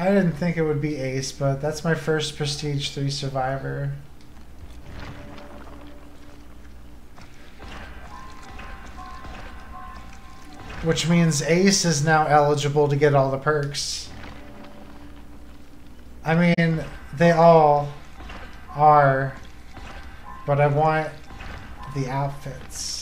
I didn't think it would be Ace, but that's my first Prestige 3 Survivor. Which means Ace is now eligible to get all the perks. I mean, they all are, but I want the outfits.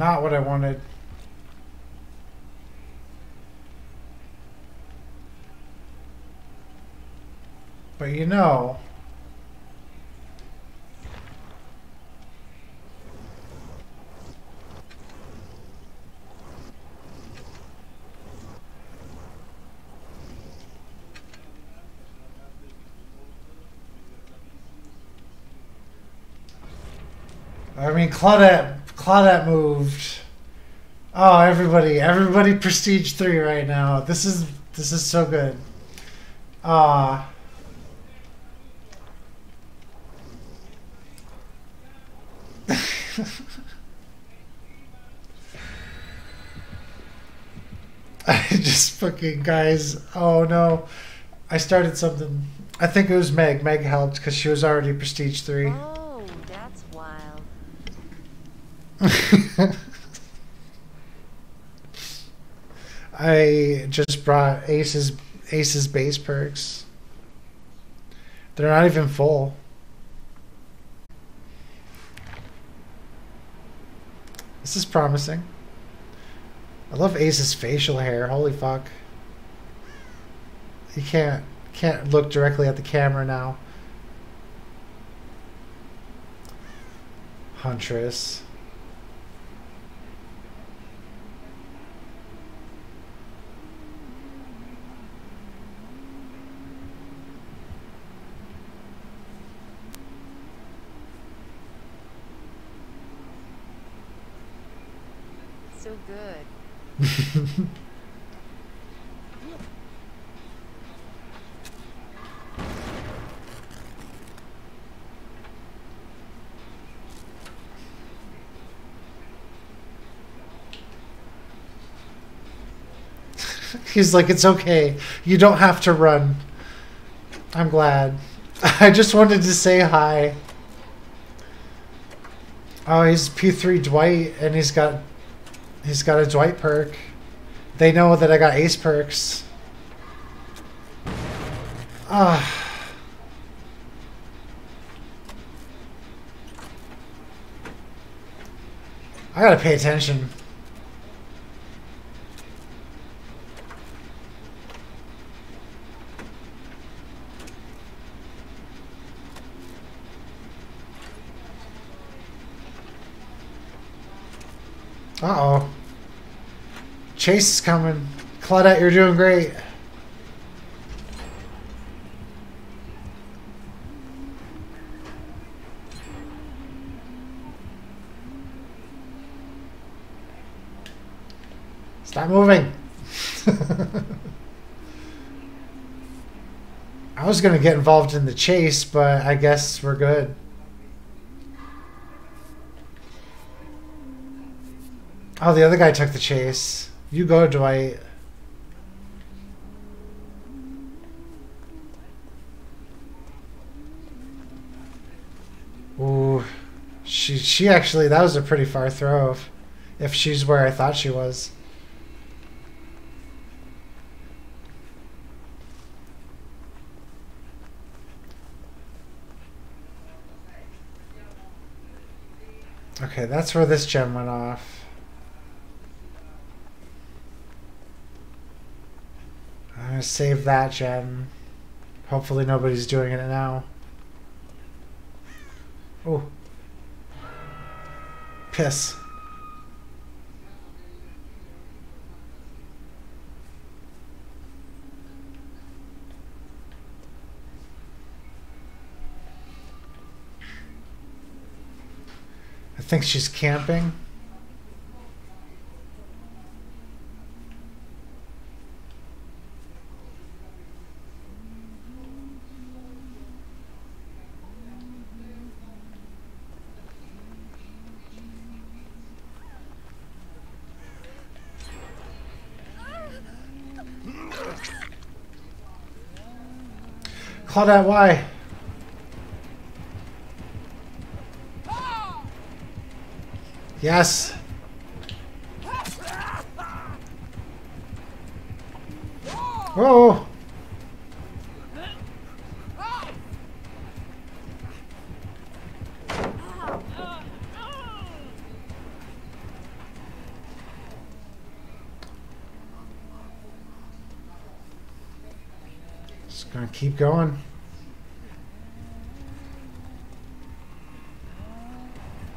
Not what I wanted. But you know, I mean, Claudette, Claudette moved. Oh, everybody, everybody, Prestige three right now. This is this is so good. Ah. I just fucking guys. Oh no, I started something. I think it was Meg. Meg helped because she was already Prestige three. Oh, that's wild. I just brought Ace's Ace's base perks. They're not even full. This is promising. I love Ace's facial hair. Holy fuck. You can't can't look directly at the camera now. Huntress. So good. He's like, it's okay. You don't have to run. I'm glad. I just wanted to say hi. Oh, he's P3 Dwight, and he's got he's got a Dwight perk. They know that I got Ace perks. Ah. I gotta pay attention. Uh oh. Chase is coming. Claudette, you're doing great. Stop moving. I was going to get involved in the chase, but I guess we're good. Oh, the other guy took the chase. You go, Dwight. Ooh, she she actually that was a pretty far throw. If, if she's where I thought she was. Okay, that's where this gen went off. I'm gonna save that gen. Hopefully nobody's doing it now. Oh. Piss. I think she's camping. Claudette, why? Yes. Whoa. Just gonna keep going.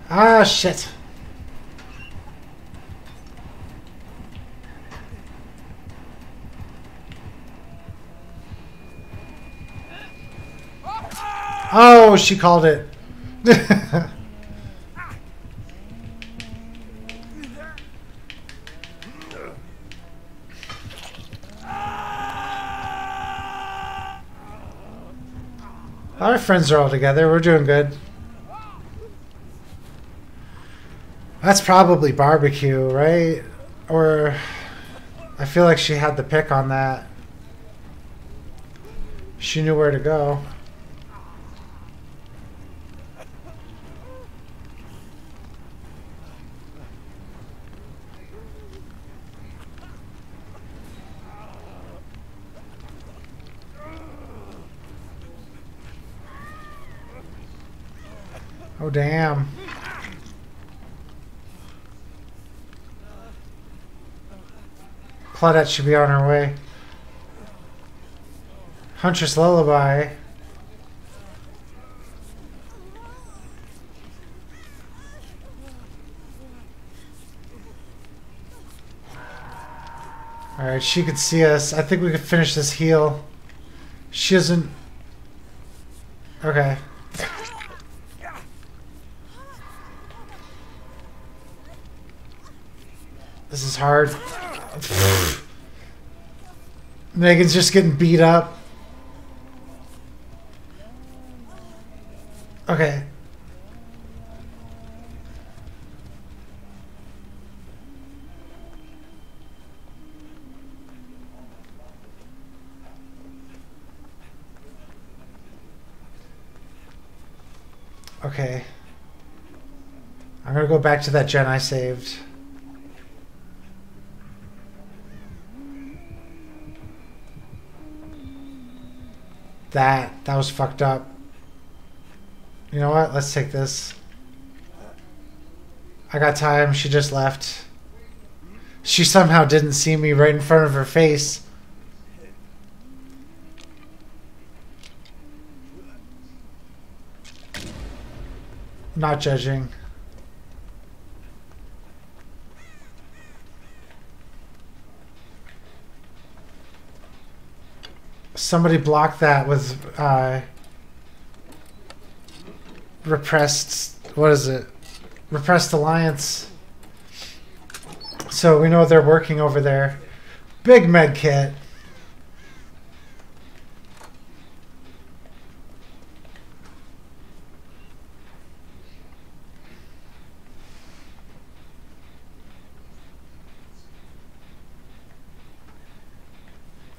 Ah, shit. Oh, she called it. Our friends are all together. We're doing good. That's probably barbecue, right? Or I feel like she had the pick on that. She knew where to go. Oh, damn. Claudette should be on her way. Huntress Lullaby. Alright, she could see us. I think we could finish this heal. She isn't... Okay. This is hard. Megan's just getting beat up. Okay. Okay. I'm gonna go back to that gen I saved. That that was fucked up. You know what? Let's take this. I got time. She just left. She somehow didn't see me right in front of her face. Not judging. Somebody blocked that with uh, repressed. What is it? Repressed alliance. So we know they're working over there. Big med kit.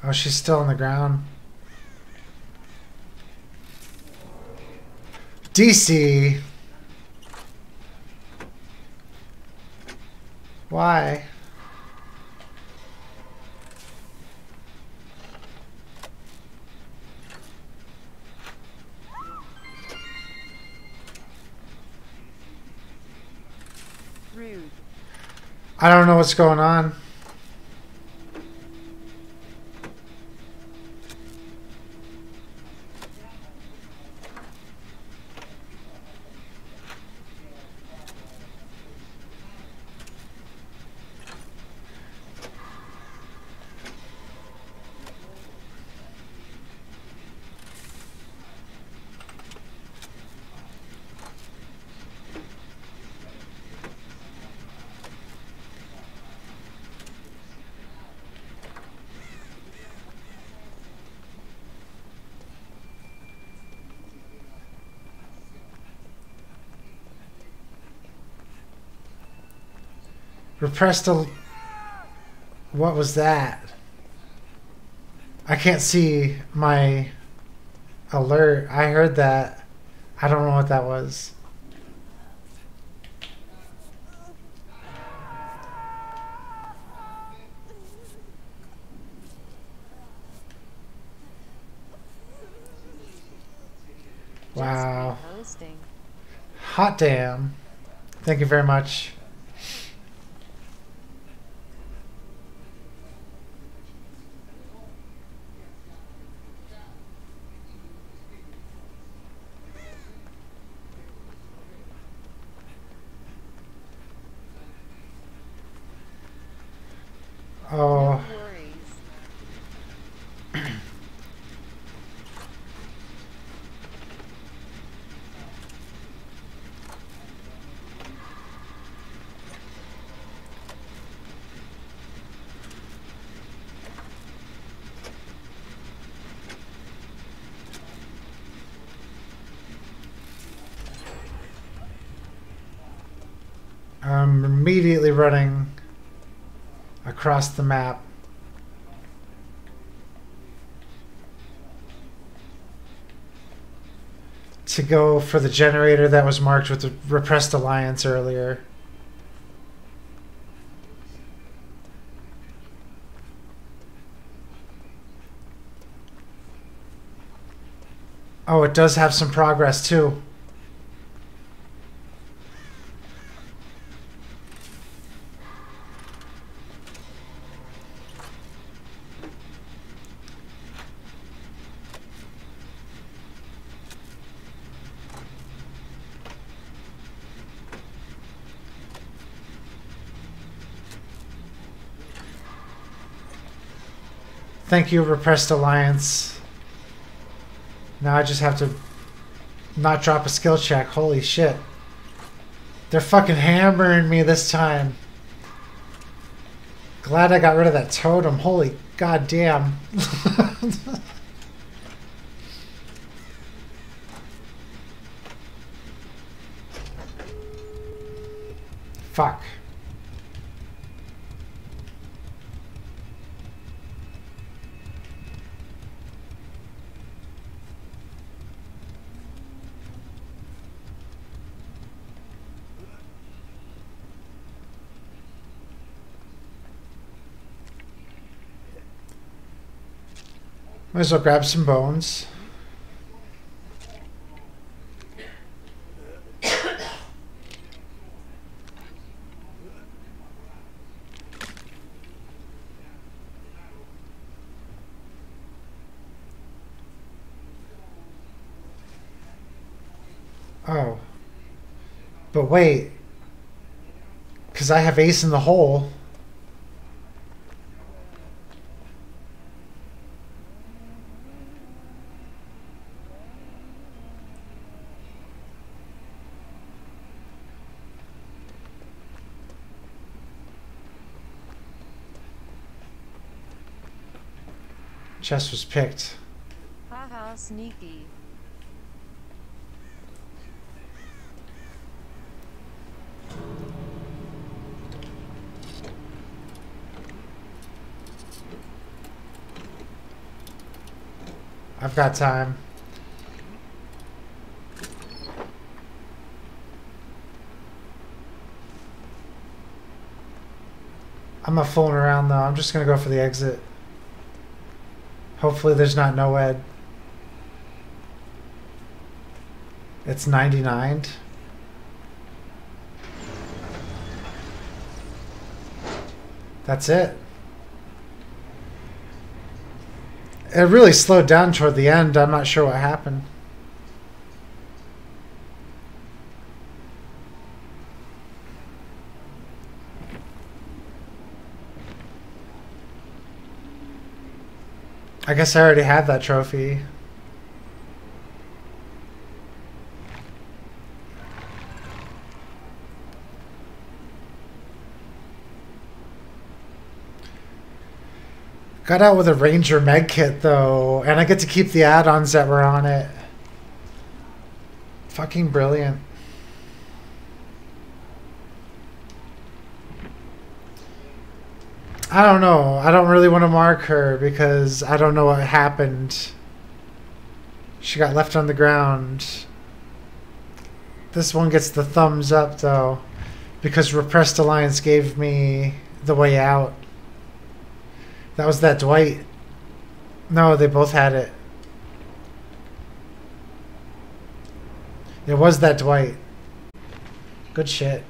Oh, she's still on the ground. DC. Why? Rude. I don't know what's going on. Repressed a. What was that? I can't see my Alert. I heard that. I don't know what that was. Wow. Hot damn. Thank you very much. Uh, no Oh, worries. I'm immediately running across the map. To go for the generator that was marked with the repressed alliance earlier. Oh, it does have some progress too. Thank you, Repressed Alliance. Now I just have to not drop a skill check. Holy shit. They're fucking hammering me this time. Glad I got rid of that totem. Holy goddamn. Fuck. Might as well grab some bones. Oh. But wait. Because I have ace in the hole. Chest was picked. Haha, sneaky. I've got time. I'm not fooling around though. I'm just gonna go for the exit. Hopefully there's not NOED. It's 99. That's it. It really slowed down toward the end. I'm not sure what happened. I guess I already have that trophy. Got out with a Ranger med kit though, and I get to keep the add-ons that were on it. Fucking brilliant. I don't know. I don't really want to mark her because I don't know what happened. She got left on the ground. This one gets the thumbs up though, because Repressed Alliance gave me the way out. That was that Dwight. No, they both had it. It was that Dwight. Good shit.